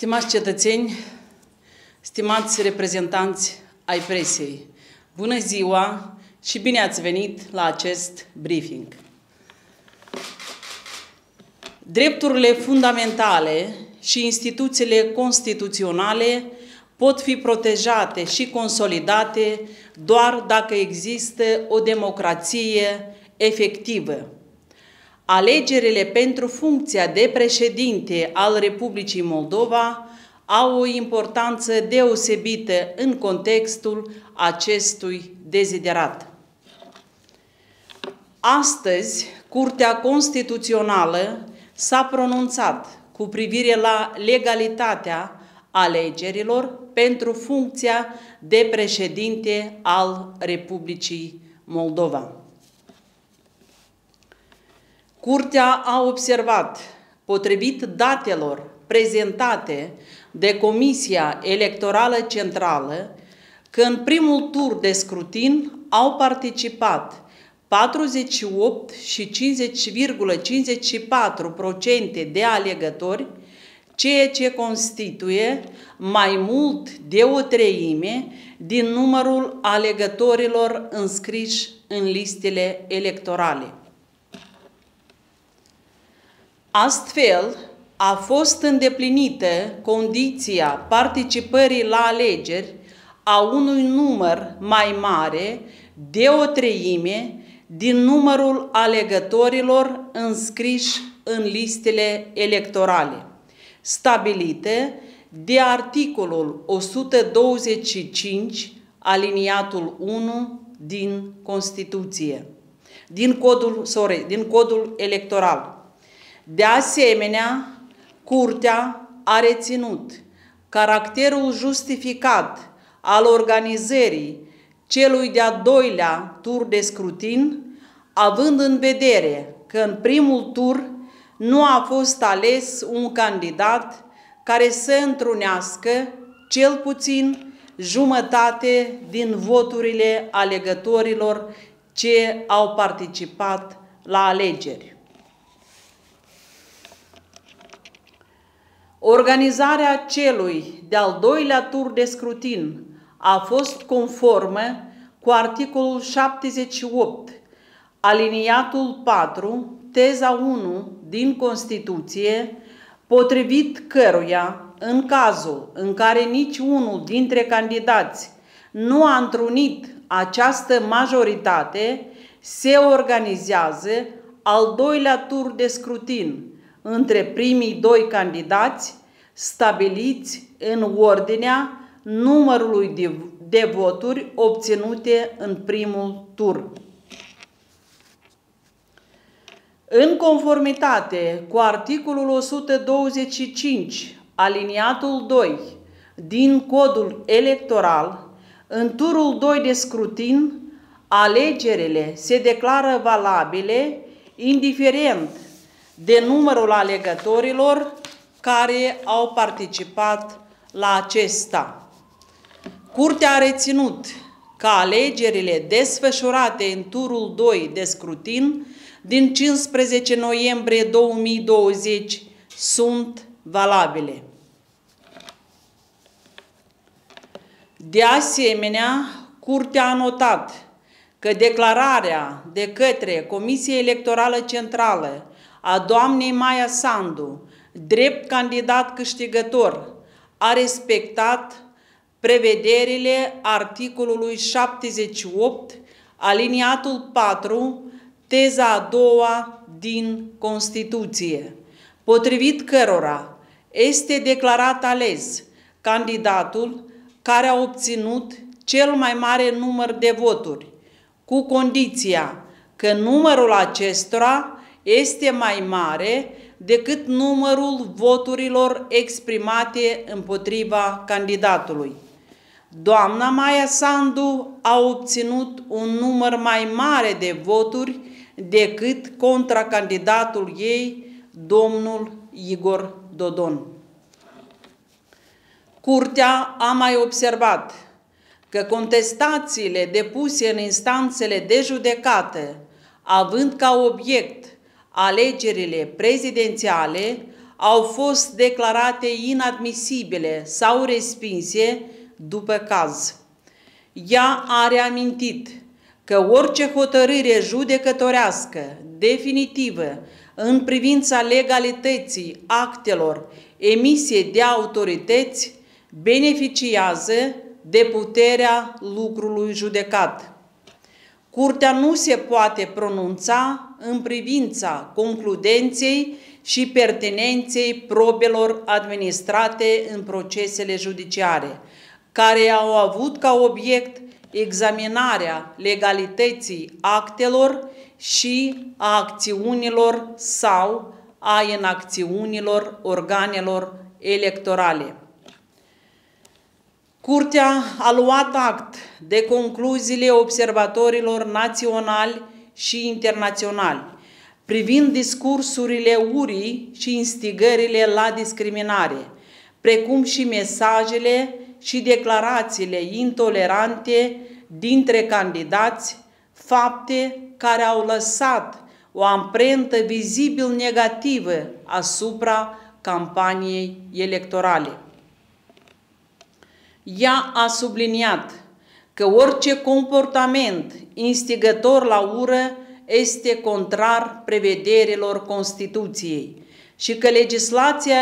Stimați cetățeni, stimați reprezentanți ai presiei, bună ziua și bine ați venit la acest briefing. Drepturile fundamentale și instituțiile constituționale pot fi protejate și consolidate doar dacă există o democrație efectivă. Alegerile pentru funcția de președinte al Republicii Moldova au o importanță deosebită în contextul acestui deziderat. Astăzi, Curtea Constituțională s-a pronunțat cu privire la legalitatea alegerilor pentru funcția de președinte al Republicii Moldova. Curtea a observat, potrivit datelor prezentate de Comisia Electorală Centrală, că în primul tur de scrutin au participat 48 și 50,54% de alegători, ceea ce constituie mai mult de o treime din numărul alegătorilor înscriși în listele electorale. Astfel, a fost îndeplinită condiția participării la alegeri a unui număr mai mare de o treime din numărul alegătorilor înscriși în listele electorale, stabilite de articolul 125 aliniatul 1 din Constituție, din codul, sorry, din codul electoral. De asemenea, Curtea a reținut caracterul justificat al organizării celui de-a doilea tur de scrutin, având în vedere că în primul tur nu a fost ales un candidat care să întrunească cel puțin jumătate din voturile alegătorilor ce au participat la alegeri. Organizarea celui de-al doilea tur de scrutin a fost conformă cu articolul 78, aliniatul 4, teza 1 din Constituție, potrivit căruia, în cazul în care nici unul dintre candidați nu a întrunit această majoritate, se organizează al doilea tur de scrutin, între primii doi candidați stabiliți în ordinea numărului de, de voturi obținute în primul tur. În conformitate cu articolul 125, aliniatul 2 din codul electoral, în turul 2 de scrutin, alegerile se declară valabile indiferent de numărul alegătorilor care au participat la acesta. Curtea a reținut că alegerile desfășurate în turul 2 de scrutin din 15 noiembrie 2020 sunt valabile. De asemenea, Curtea a notat că declararea de către Comisia Electorală Centrală a doamnei Maia Sandu, drept candidat câștigător, a respectat prevederile articolului 78, aliniatul 4, teza a doua din Constituție, potrivit cărora este declarat ales candidatul care a obținut cel mai mare număr de voturi, cu condiția că numărul acestora este mai mare decât numărul voturilor exprimate împotriva candidatului. Doamna Maia Sandu a obținut un număr mai mare de voturi decât contra candidatul ei, domnul Igor Dodon. Curtea a mai observat că contestațiile depuse în instanțele de judecată, având ca obiect alegerile prezidențiale au fost declarate inadmisibile sau respinse după caz. Ea a reamintit că orice hotărâre judecătorească definitivă în privința legalității actelor emise de autorități beneficiază de puterea lucrului judecat. Curtea nu se poate pronunța în privința concludenței și pertinenței probelor administrate în procesele judiciare, care au avut ca obiect examinarea legalității actelor și a acțiunilor sau a inacțiunilor organelor electorale. Curtea a luat act de concluziile observatorilor naționali și internaționali privind discursurile urii și instigările la discriminare, precum și mesajele și declarațiile intolerante dintre candidați, fapte care au lăsat o amprentă vizibil negativă asupra campaniei electorale. Ea a subliniat că orice comportament instigător la ură este contrar prevederilor Constituției și că legislația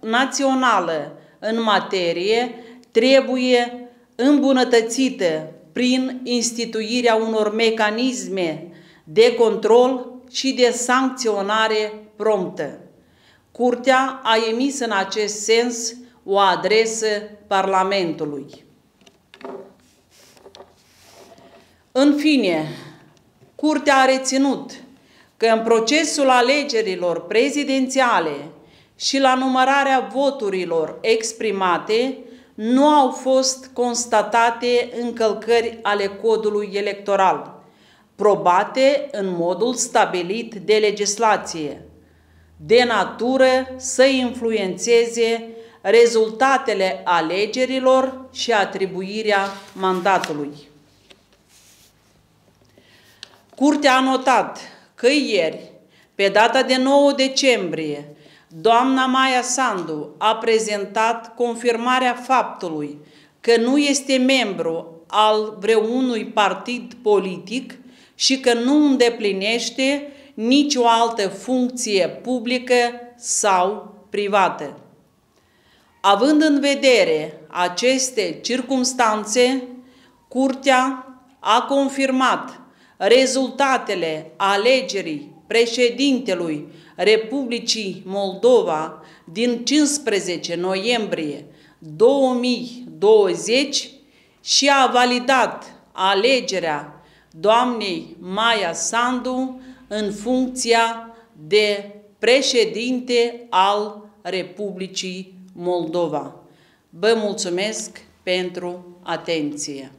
națională în materie trebuie îmbunătățită prin instituirea unor mecanisme de control și de sancționare promptă. Curtea a emis în acest sens o adresă Parlamentului. În fine, Curtea a reținut că în procesul alegerilor prezidențiale și la numărarea voturilor exprimate nu au fost constatate încălcări ale codului electoral, probate în modul stabilit de legislație, de natură să influențeze rezultatele alegerilor și atribuirea mandatului. Curtea a notat că ieri, pe data de 9 decembrie, doamna Maia Sandu a prezentat confirmarea faptului că nu este membru al vreunui partid politic și că nu îndeplinește nicio altă funcție publică sau privată. Având în vedere aceste circumstanțe, Curtea a confirmat rezultatele alegerii președintelui Republicii Moldova din 15 noiembrie 2020 și a validat alegerea doamnei Maia Sandu în funcția de președinte al Republicii Moldova. Vă mulțumesc pentru atenție.